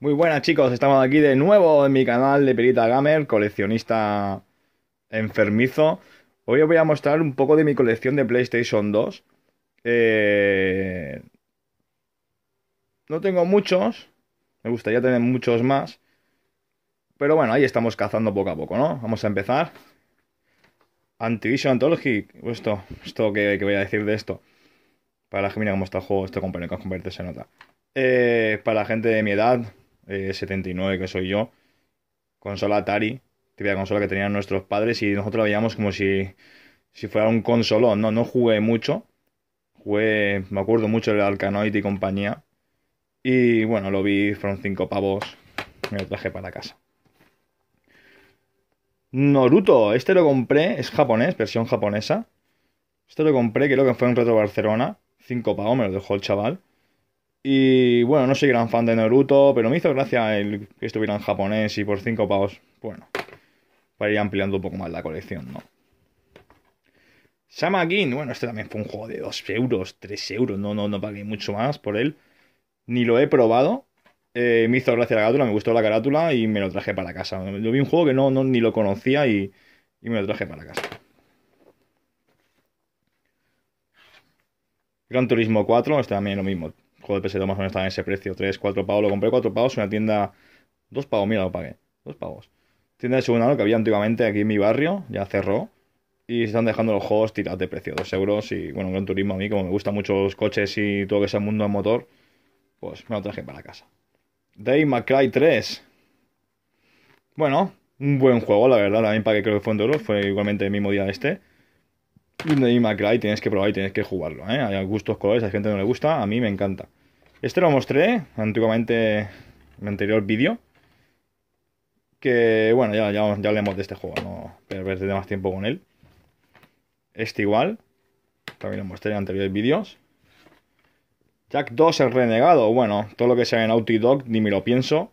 Muy buenas chicos, estamos aquí de nuevo en mi canal de Perita Gamer, coleccionista enfermizo. Hoy os voy a mostrar un poco de mi colección de PlayStation 2. Eh, No tengo muchos, me gustaría tener muchos más. Pero bueno, ahí estamos cazando poco a poco, ¿no? Vamos a empezar. Antivision Anthology, esto, esto que, que voy a decir de esto. Para la gente, mira está el juego, este compañero con converte se nota. Eh, para la gente de mi edad, eh, 79 que soy yo, consola Atari, típica consola que tenían nuestros padres y nosotros la veíamos como si, si fuera un consolón. No, no jugué mucho, jugué, me acuerdo mucho del Arkanoid y compañía. Y bueno, lo vi, fueron 5 pavos, me lo traje para casa. Naruto, este lo compré, es japonés, versión japonesa. Este lo compré, creo que fue en Retro Barcelona. 5 pavos, me lo dejó el chaval. Y bueno, no soy gran fan de Naruto, pero me hizo gracia el que estuviera en japonés y por 5 pavos, bueno, para ir ampliando un poco más la colección, ¿no? Samakin, bueno, este también fue un juego de 2 euros, 3 euros, no, no, no pagué mucho más por él. Ni lo he probado. Eh, me hizo gracia la carátula, me gustó la carátula y me lo traje para casa. Yo vi un juego que no, no ni lo conocía y, y me lo traje para casa. Gran Turismo 4, este también lo mismo. Juego de PS2 más o menos estaba en ese precio. 3, 4 pavos. Lo compré 4 pavos en una tienda. 2 pavos, mira, lo pagué. 2 pavos. Tienda de segunda mano que había antiguamente aquí en mi barrio. Ya cerró. Y se están dejando los juegos tirados de precio. 2 euros. Y bueno, Gran Turismo a mí, como me gustan mucho los coches y todo que sea mundo de motor, pues me lo traje para casa. Day McCry 3. Bueno, un buen juego, la verdad. También pagué creo que fue en euros. Fue igualmente el mismo día este. Day McCry tienes que probar y tienes que jugarlo. ¿eh? Hay gustos, colores, a gente no le gusta. A mí me encanta. Este lo mostré antiguamente en mi anterior vídeo. Que bueno, ya, ya, ya hablemos de este juego, no perder más tiempo con él. Este igual. También lo mostré en anteriores vídeos. Jack 2, el renegado. Bueno, todo lo que sea en Naughty Dog, ni me lo pienso.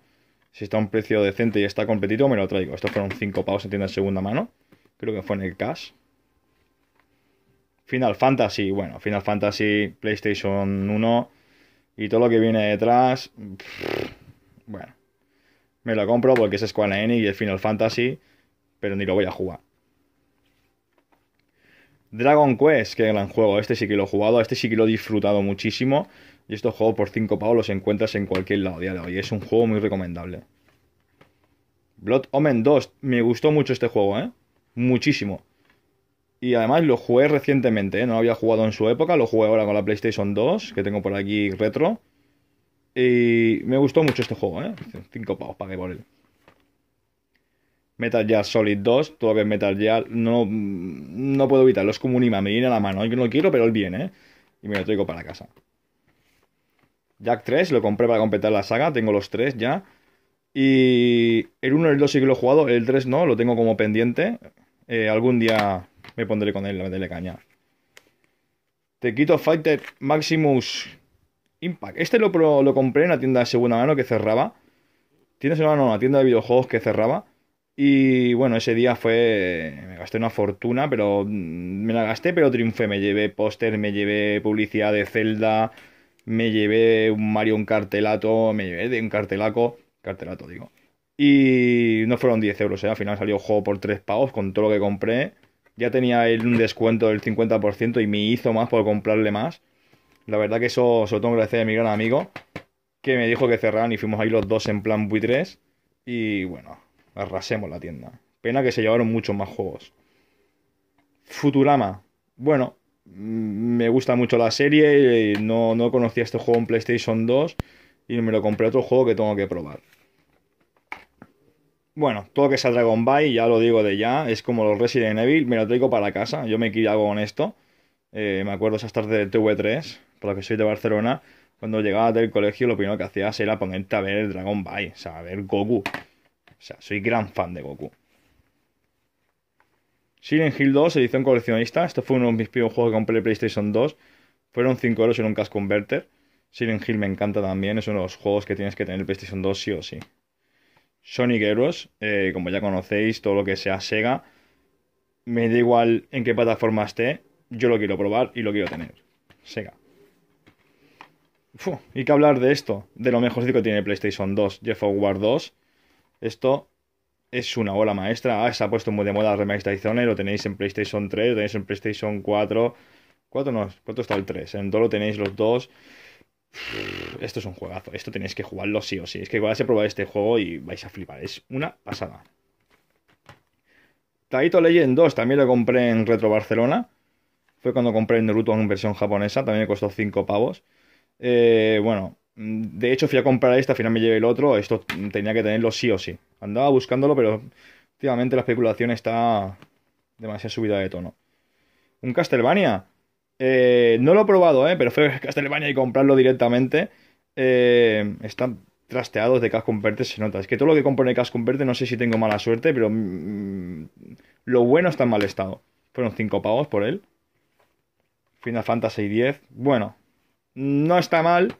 Si está a un precio decente y está completito, me lo traigo. Estos fueron 5 pavos en tienda segunda mano. Creo que fue en el cash. Final Fantasy, bueno, Final Fantasy, PlayStation 1 y todo lo que viene detrás. Bueno, me lo compro porque es Square Enix y el Final Fantasy, pero ni lo voy a jugar. Dragon Quest, qué gran juego. Este sí que lo he jugado, este sí que lo he disfrutado muchísimo. Y estos juegos por 5 pavos los encuentras en cualquier lado día de hoy. Es un juego muy recomendable. Blood Omen 2, me gustó mucho este juego, ¿eh? Muchísimo. Y además lo jugué recientemente, ¿eh? no lo había jugado en su época, lo jugué ahora con la PlayStation 2, que tengo por aquí retro. Y me gustó mucho este juego, ¿eh? 5 pavos pagué por él. Metal Gear Solid 2, todo que es Metal Gear, no, no puedo evitarlo, es como un imán, me viene a la mano. Yo no lo quiero, pero él viene, ¿eh? Y me lo traigo para casa. Jack 3, lo compré para completar la saga, tengo los 3 ya. Y el 1 y el 2 sí que lo he jugado, el 3 no, lo tengo como pendiente. Eh, algún día me pondré con él, a meterle caña. Tequito Fighter Maximus Impact. Este lo, lo compré en una tienda de segunda mano que cerraba. Tienda de segunda mano, una tienda de videojuegos que cerraba. Y bueno, ese día fue. Me gasté una fortuna, pero. Me la gasté, pero triunfé. Me llevé póster, me llevé publicidad de Zelda, me llevé un Mario un cartelato, me llevé de un cartelaco. Cartelato, digo. Y no fueron 10 euros, ¿eh? al final salió el juego por 3 pavos con todo lo que compré. Ya tenía un descuento del 50% y me hizo más por comprarle más. La verdad que eso se lo tengo que agradecer a mi gran amigo, que me dijo que cerraran y fuimos ahí los dos en plan buitres. Y bueno, arrasemos la tienda. Pena que se llevaron muchos más juegos. Futurama. Bueno, me gusta mucho la serie. No, no conocía este juego en PlayStation 2 y me lo compré otro juego que tengo que probar. Bueno, todo que sea Dragon Ball, ya lo digo de ya, es como los Resident Evil, me lo traigo para casa, yo me algo con esto. Eh, me acuerdo esas tardes de TV3, por lo que soy de Barcelona, cuando llegaba del colegio lo primero que hacías era ponerte a ver Dragon Ball, o sea, a ver Goku. O sea, soy gran fan de Goku. Silent Hill 2, edición coleccionista. Esto fue uno de mis primeros juegos que compré PlayStation 2. Fueron 5 euros en un cash converter. Silent Hill me encanta también. Es uno de los juegos que tienes que tener en PlayStation 2 sí o sí. Sonic Heroes, eh, como ya conocéis, todo lo que sea Sega. Me da igual en qué plataforma esté. Yo lo quiero probar y lo quiero tener. Sega. Fu, y que hablar de esto, de lo mejor que tiene PlayStation 2, Jeff War 2. Esto es una ola maestra. Ah, se ha puesto muy de moda la remasterización, lo tenéis en PlayStation 3, lo tenéis en PlayStation 4. 4 no, ¿cuánto está el 3? En todo lo tenéis los dos. Esto es un juegazo, esto tenéis que jugarlo sí o sí. Es que vais a probar este juego y vais a flipar, es una pasada. Taito Legend 2 también lo compré en Retro Barcelona. Fue cuando compré el Naruto en versión japonesa, también me costó 5 pavos. Eh, bueno, de hecho fui a comprar este, al final me llevé el otro. Esto tenía que tenerlo sí o sí. Andaba buscándolo, pero últimamente la especulación está demasiado subida de tono. Un Castlevania. Eh, no lo he probado, eh, pero fue Castlevania y comprarlo directamente. Eh, están trasteados de Cash Converter, se nota. Es que todo lo que compone Cash Converter, no sé si tengo mala suerte, pero mm, lo bueno está en mal estado. Fueron 5 pavos por él. Final Fantasy X. Bueno, no está mal.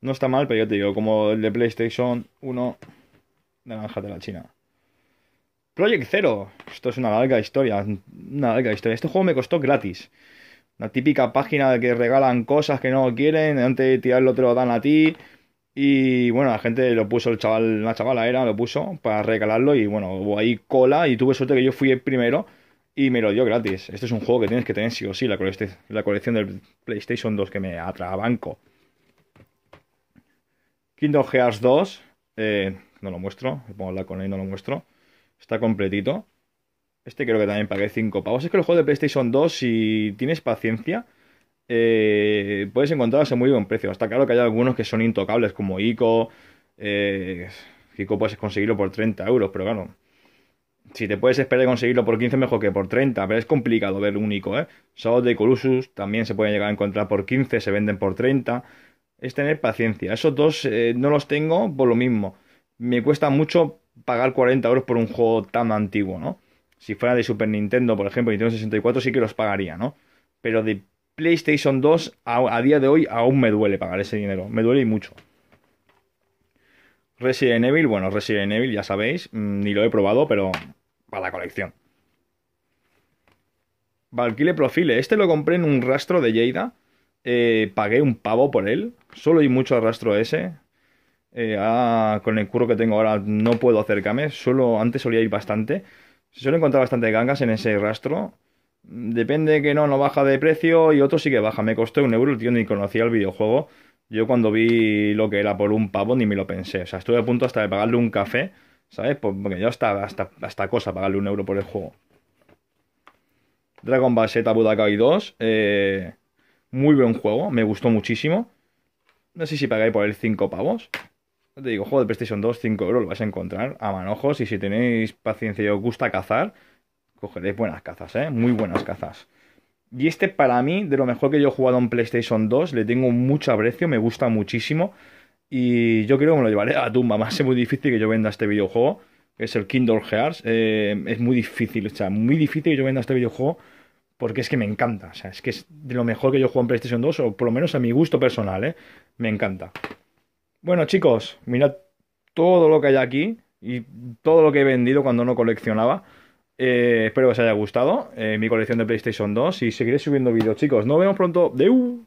No está mal, pero yo te digo, como el de PlayStation 1, naranja de la China. Project Zero. Esto es una larga historia. Una larga historia. Este juego me costó gratis. Una típica página que regalan cosas que no quieren. Antes de tirarlo te lo dan a ti. Y bueno, la gente lo puso, el chaval, la chavala era, lo puso para regalarlo. Y bueno, hubo ahí cola. Y tuve suerte que yo fui el primero. Y me lo dio gratis. Este es un juego que tienes que tener sí o sí, la, la colección del PlayStation 2 que me atrabanco. Kingdom Hearts 2. Eh, no lo muestro. Pongo la con él no lo muestro. Está completito. Este creo que también pagué 5 pavos. Es que el juego de PlayStation 2, si tienes paciencia, eh, puedes encontrarse muy buen precio. Está claro que hay algunos que son intocables, como ICO. Eh, ICO puedes conseguirlo por 30 euros, pero claro. Si te puedes esperar conseguirlo por 15, mejor que por 30. Pero es complicado ver un ICO, ¿eh? South de Colossus también se pueden llegar a encontrar por 15, se venden por 30. Es tener paciencia. Esos dos eh, no los tengo por lo mismo. Me cuesta mucho pagar 40 euros por un juego tan antiguo, ¿no? Si fuera de Super Nintendo, por ejemplo, Nintendo 64, sí que los pagaría, ¿no? Pero de PlayStation 2, a, día de hoy, aún me duele pagar ese dinero. Me duele y mucho. Resident Evil, bueno, Resident Evil, ya sabéis, mm, ni lo he probado, pero para la colección. Valkyrie Profile, este lo compré en un rastro de Lleida. Eh, pagué un pavo por él. Solo hay mucho rastro ese. Eh, con el curro que tengo ahora no puedo acercarme. Solo antes solía ir bastante. Se suele encontrar bastante gangas en ese rastro. Depende que no, no baja de precio y otro sí que baja. Me costó un euro, el tío ni conocía el videojuego. Yo cuando vi lo que era por un pavo ni me lo pensé. O sea, estuve a punto hasta de pagarle un café, ¿sabes? Pues, porque yo hasta, hasta, hasta cosa pagarle un euro por el juego. Dragon Ball Z Budokai 2. Eh, muy buen juego, me gustó muchísimo. No sé si pagáis por él 5 pavos. Te digo, juego de PlayStation 2, 5 euros lo vais a encontrar a manojos. Y si tenéis paciencia y os gusta cazar, cogeréis buenas cazas, ¿eh? Muy buenas cazas. Y este para mí, de lo mejor que yo he jugado en PlayStation 2, le tengo mucho aprecio, me gusta muchísimo. Y yo creo que me lo llevaré a la tumba. Más es muy difícil que yo venda este videojuego, que es el Kingdom Hearts. Eh, es muy difícil, o sea, muy difícil que yo venda este videojuego porque es que me encanta. O sea, es que es de lo mejor que yo juego en PlayStation 2, o por lo menos a mi gusto personal, ¿eh? Me encanta. Bueno, chicos, mirad todo lo que hay aquí y todo lo que he vendido cuando no coleccionaba. Eh, espero que os haya gustado eh, mi colección de PlayStation 2 y seguiré subiendo vídeos, chicos. Nos vemos pronto. ¡Deu!